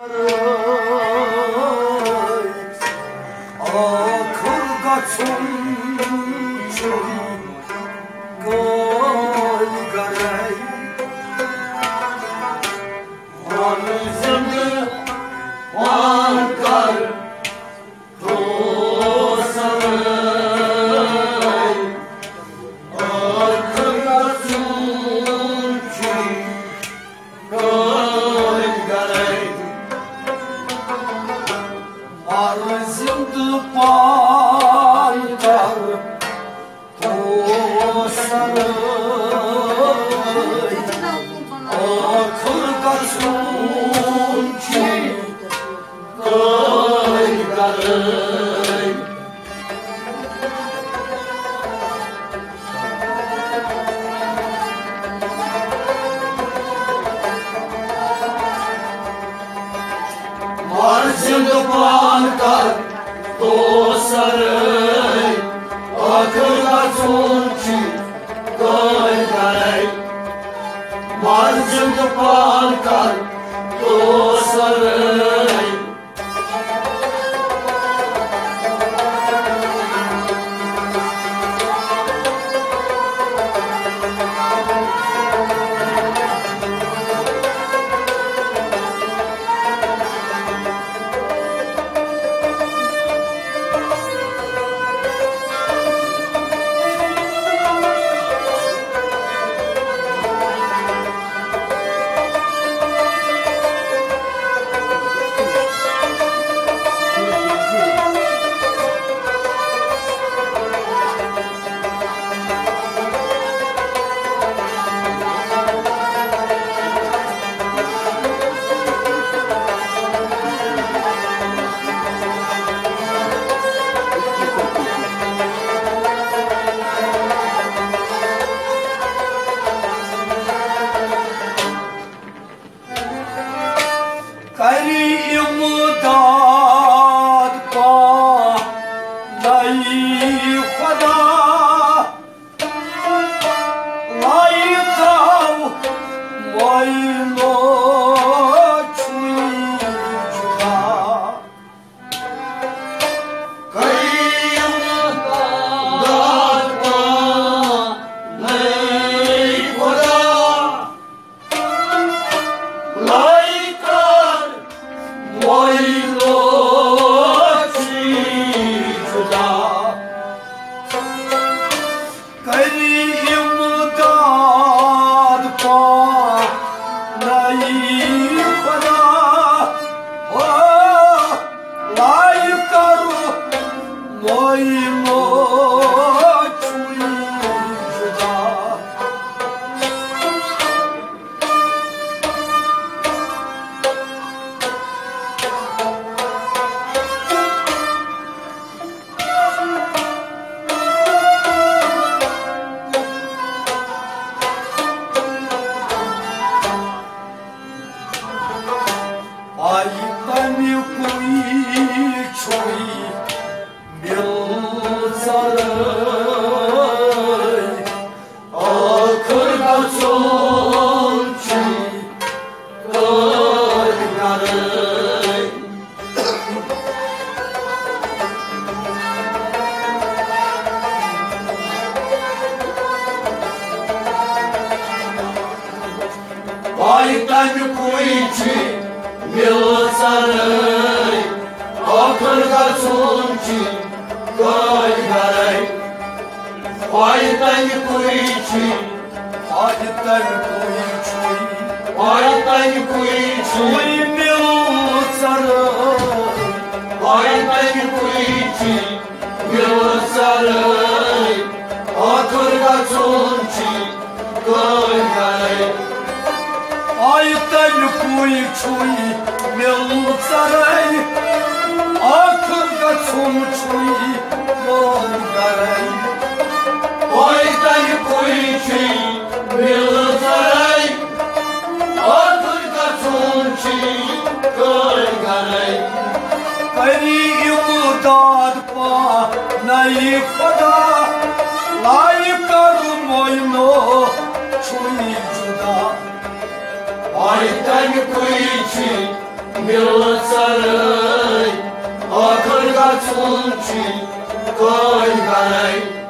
Hello. sunçin goy garay Oy tay kui chin Oy tay kui chin Oy tay kui chin Oy meu saro Oy tay kui chin Meu saro Otur da sunçin goy garay Oy tay kui chin Meu saro Ay tani kuici, miloțarăi, 손짓 거리가네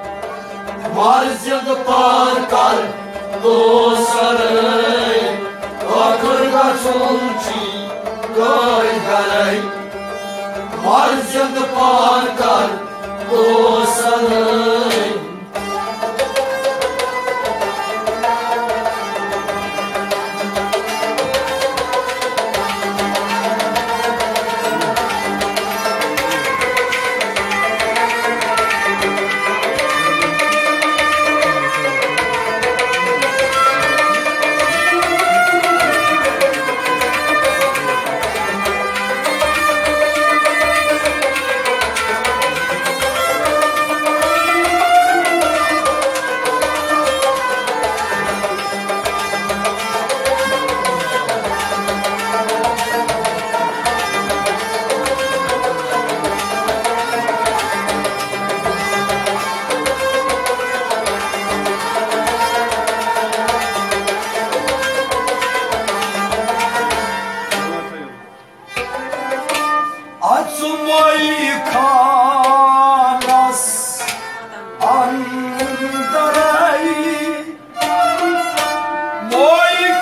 말지도 반깔 노사네 거걸가 손짓 거리가네 말지도 반깔 노사네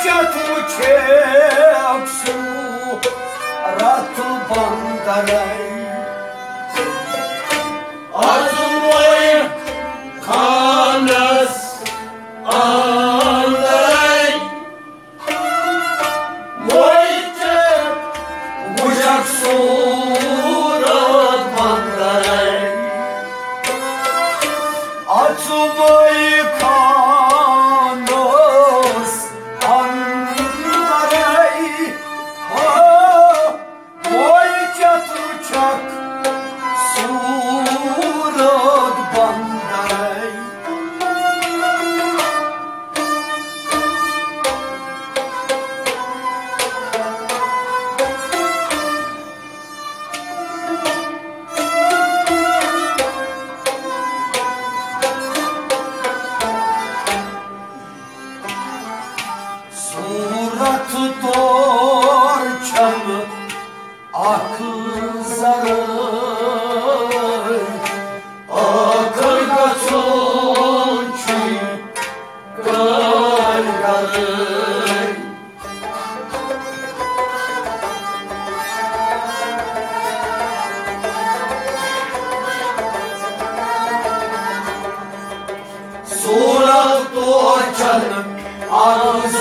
Çatı çapsu Ratu bandaray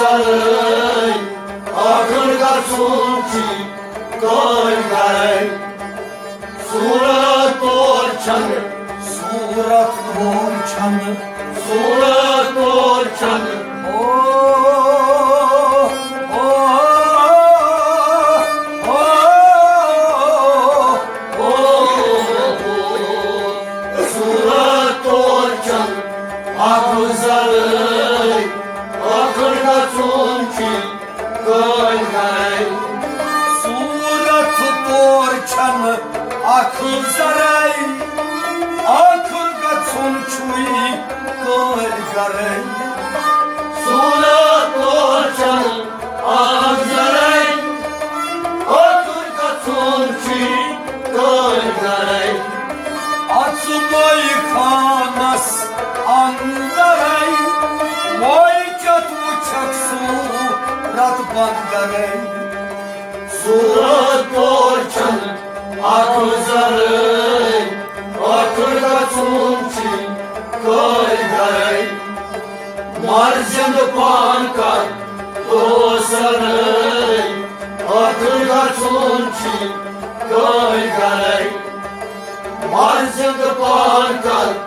가을 어글 가수지 걸갈 수라 돌창 수라 돌창 수라 Uncle.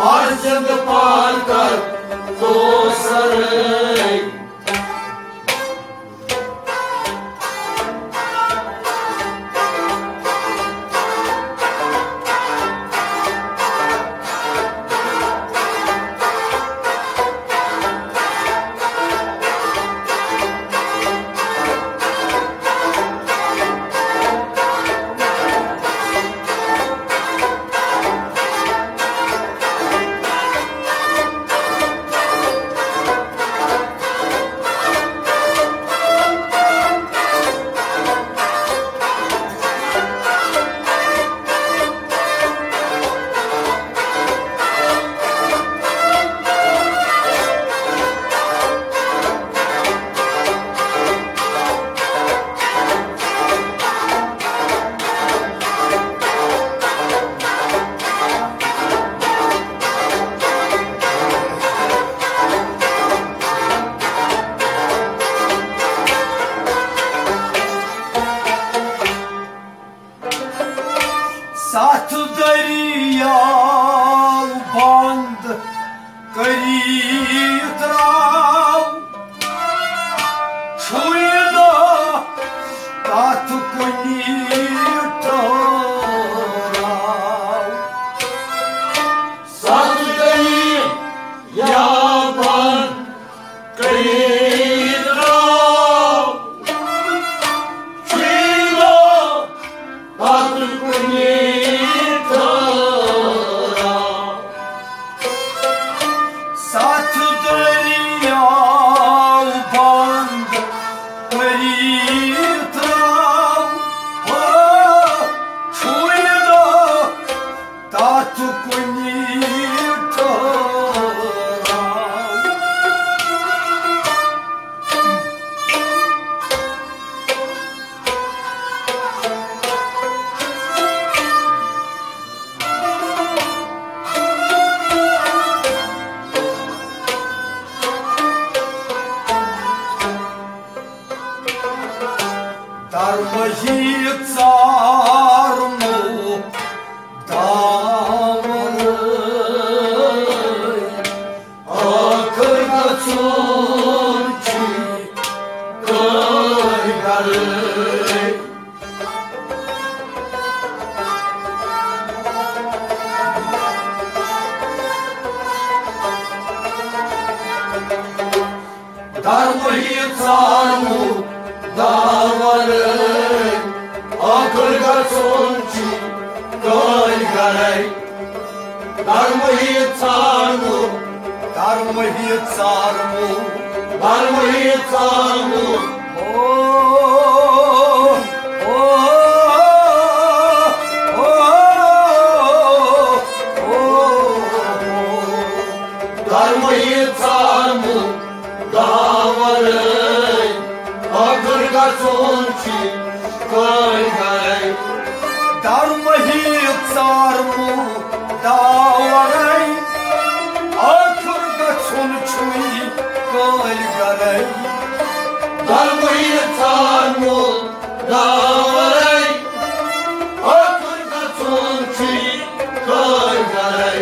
हर जग पार कर तो sir garson ki koy garay dar mahit sar mu davaray akır garson ki koy garay dar mahit sar mu davaray akır garson ki koy garay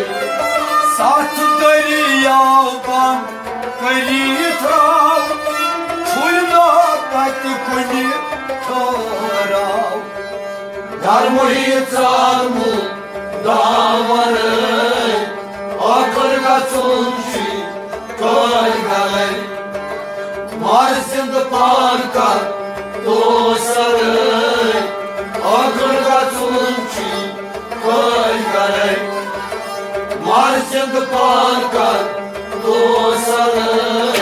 saat dariya ban kali tram ти коні чорав, ярмурі царму давари, akırga sunşi kölgeler, Marsin de parka dostları, akırga sunşi kölgeler, Marsin de parka dostları,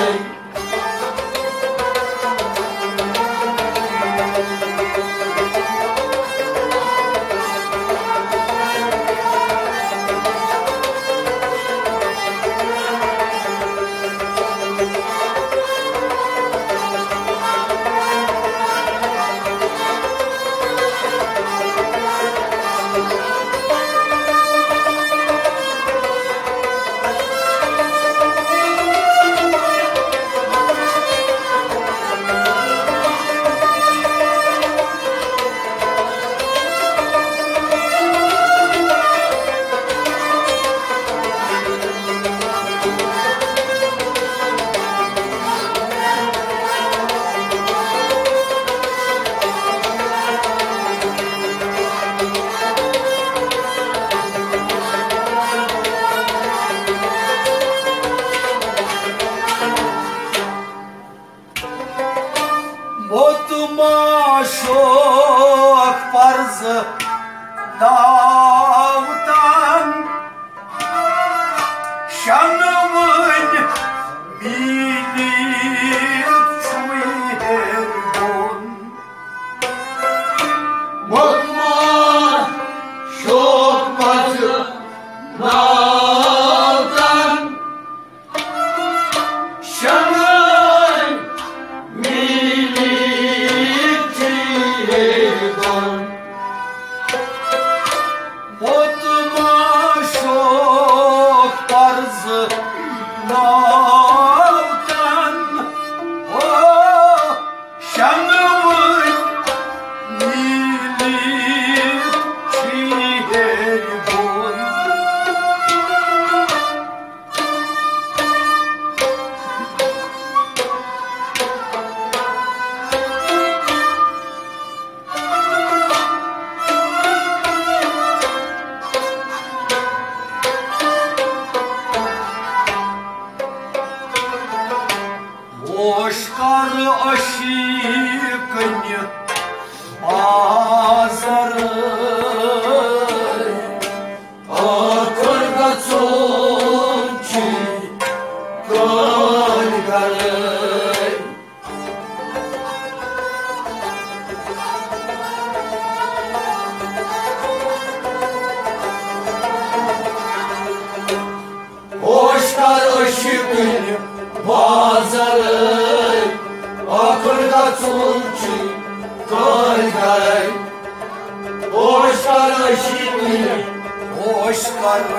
어!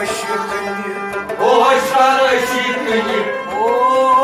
şükünü, boşlara şükünü, boşlara şükünü.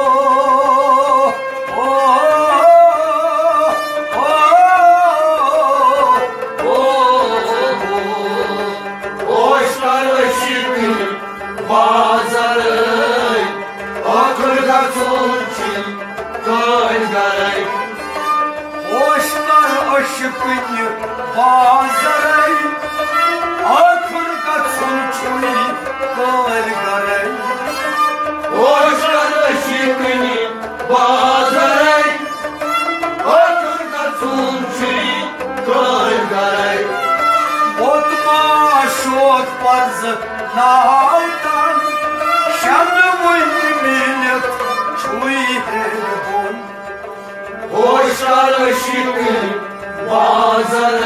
Nazar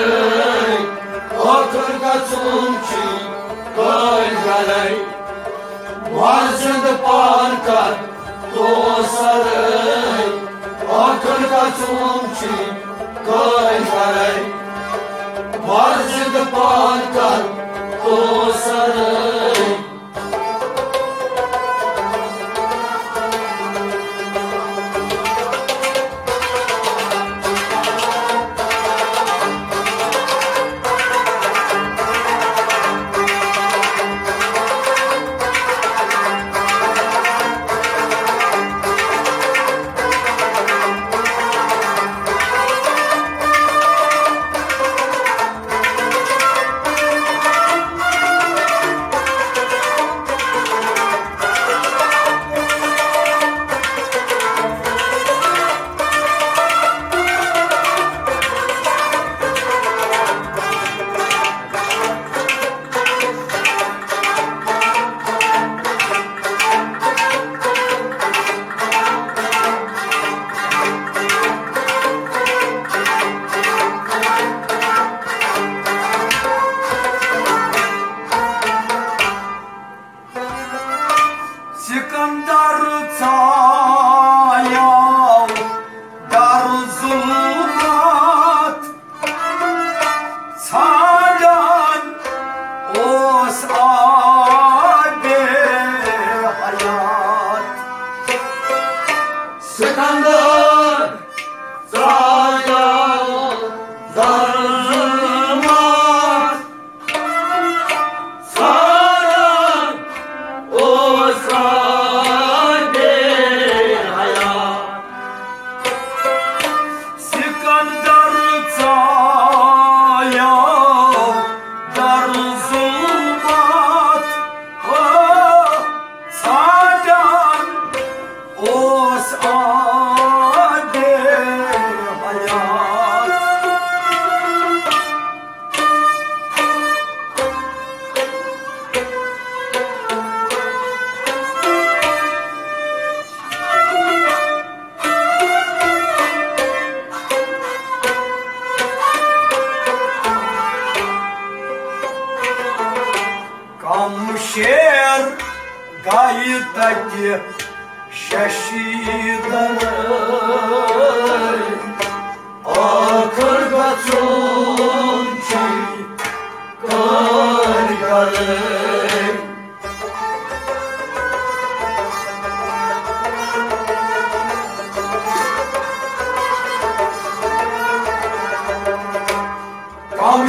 Sacando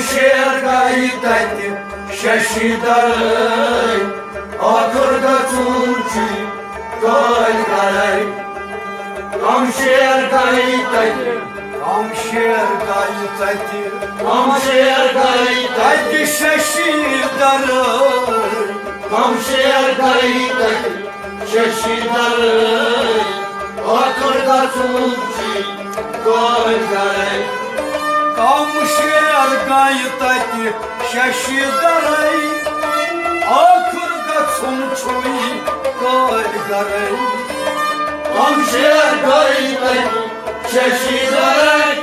Kamşer gaitaki Şeşidarı Akırda çunçi Kargarı Kamşer gaitaki şaşidarı Akırga çunçuy gargarı Kamşer gaitaki Şeşidarı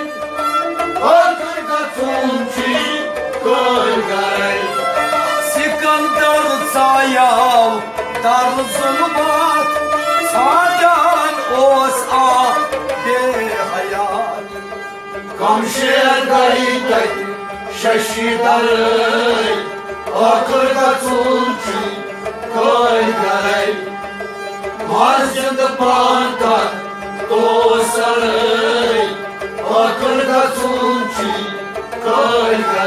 Akırda çunçi Kargarı Sikandar sayav dar zulmat Sadan os a Kamşer gaitaki Şeşidarı Akırda çunçi Kargarı Marjand panka tosarı Akırda çunçi Kargarı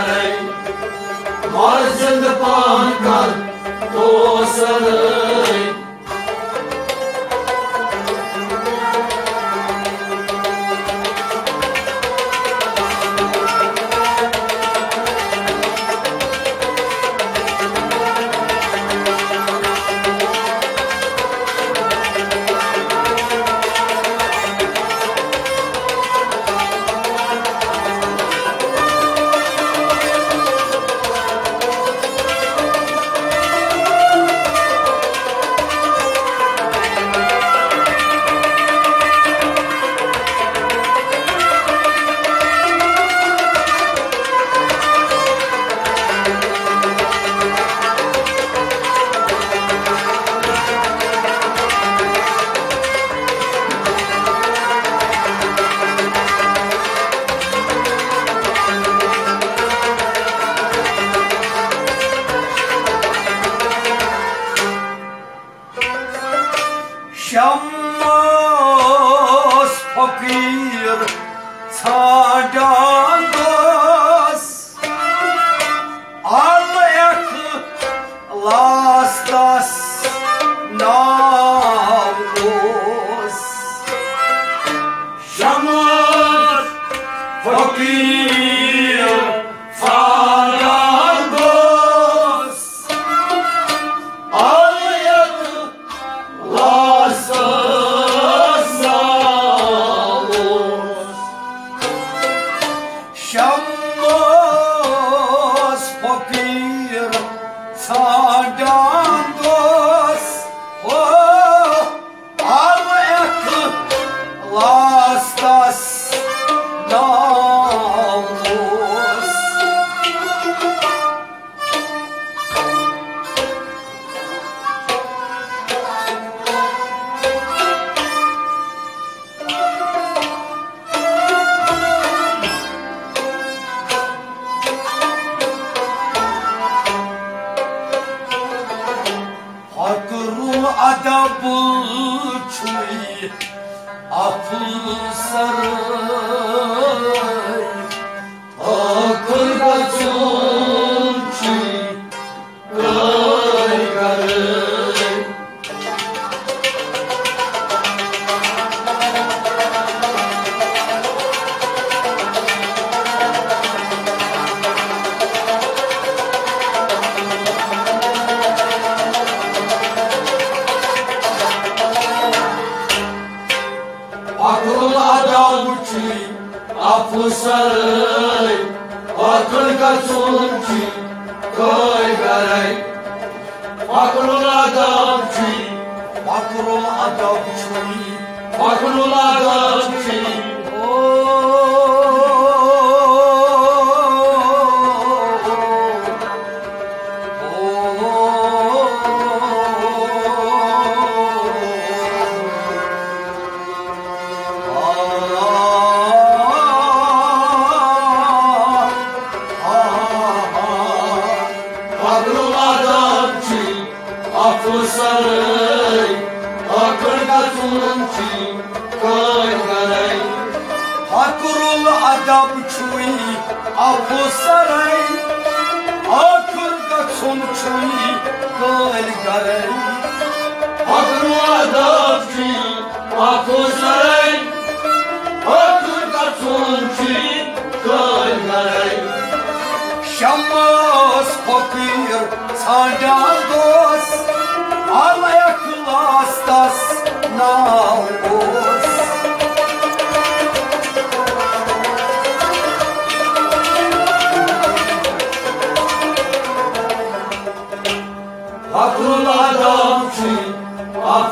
Şammas fakir Sadan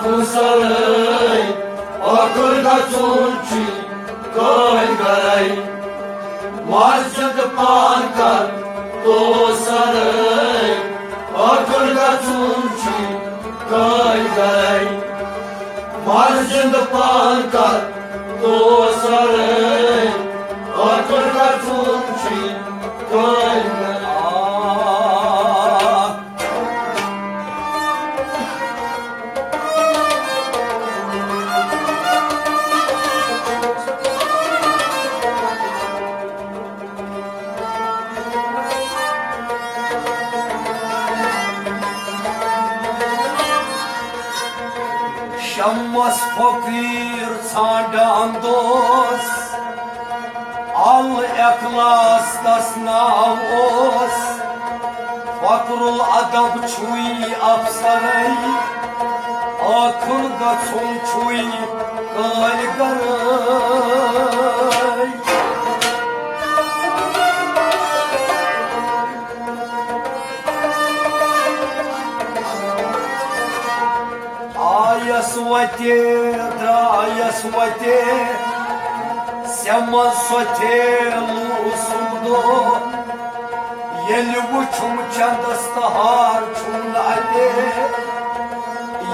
Afusarıy Akır katunki Koy garay Masjid pankar to saray Akır Şammas fakir sadan dost Al eklas das navos Fakrul adab çuy apsaray Akıl gatsun çuy gal garay Ayasvate, drayasvate Semasvate lusundo Yeli uçum çandastahar çumlade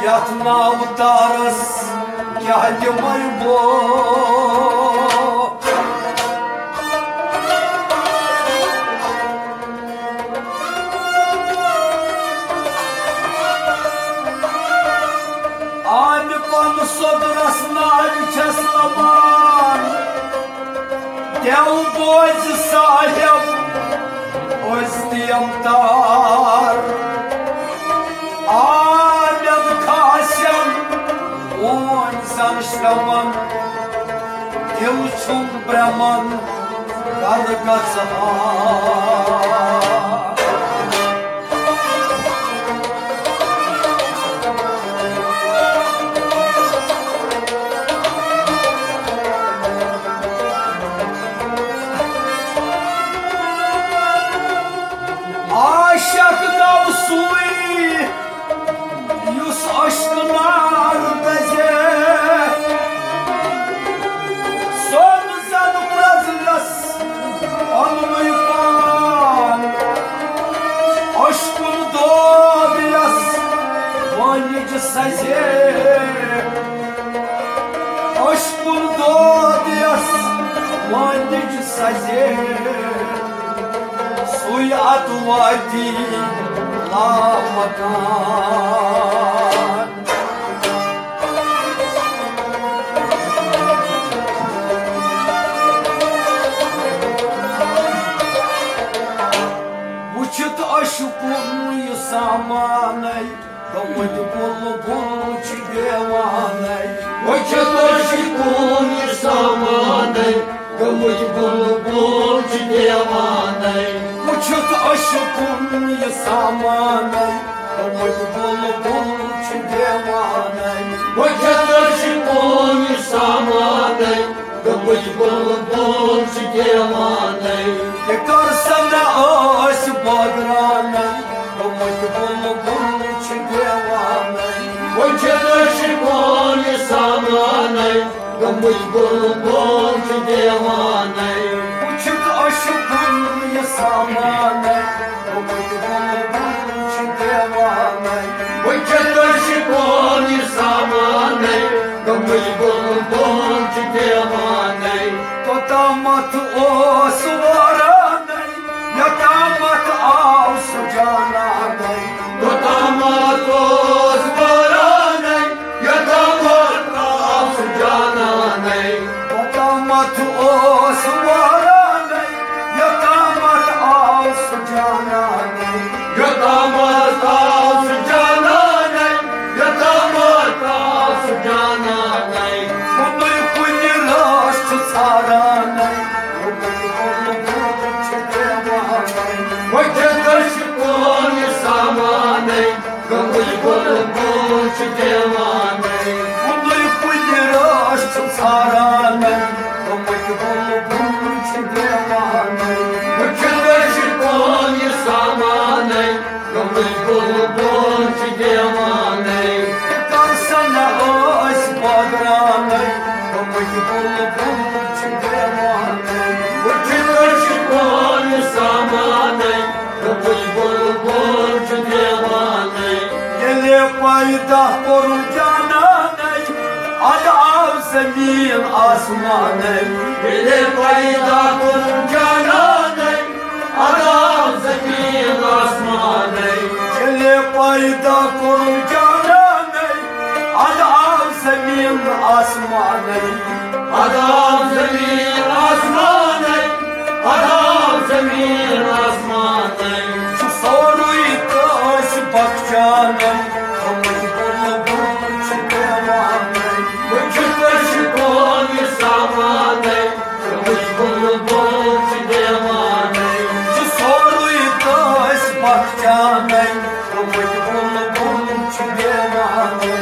Yatna utarız geldi maybo Dev boz sahip Ozdiyam dar Alem kasem On zanşlaman Dilçum breman Kargasa Aşık وادي لا مكان وشت اشكم يساماني قوت بلبل ديواني وشت اشكم يساماني قوت بلبل ديواني Küçük aşıkım yasamamen Oy bul bul çügevamen Vakit aşıkım yasamamen Oy bul bul çügevamen Tekrar sana aş bagramen Oy bul bul çügevamen Vakit aşıkım yasamamen Oy bul bul çügevamen yasamanay Gamad bul bul çidevanay Вычеташикун и саманой, Гамуть бул-бул чидеваной. Right there. پایتخت برون جانان ای آدم زمین آسمان ای دل پایتخت برون جانان ای آدم زمین آسمان ای دل پایتخت برون جانان ای آدم زمین آسمان ای آدم زمین آسمان ای آدم زمین آسمان ای احكامي ومقبول ضمن كبير عليك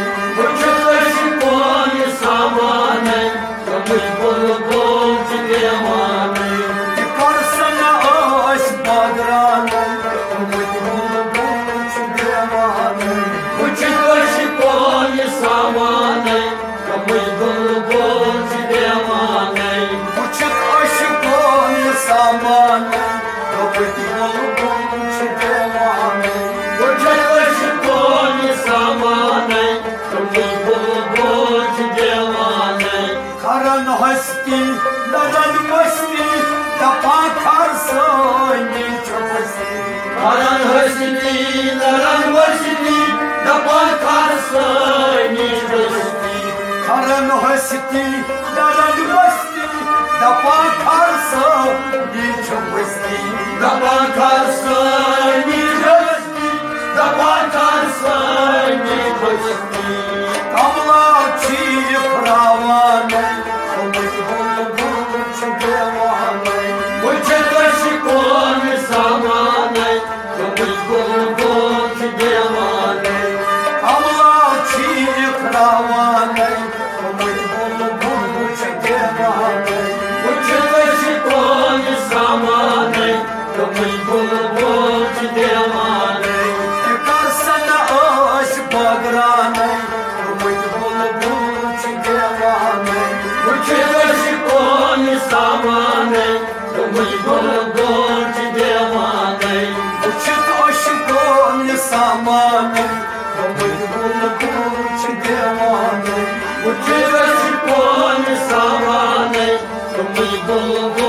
Abla çiğ kravane you go, go.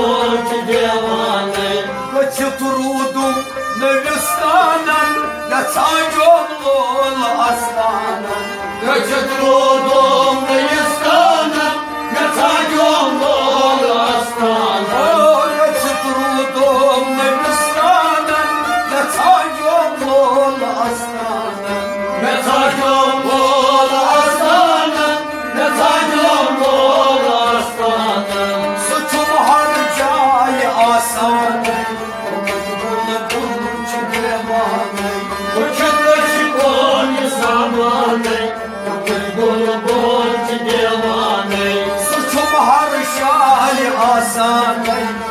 ساقي.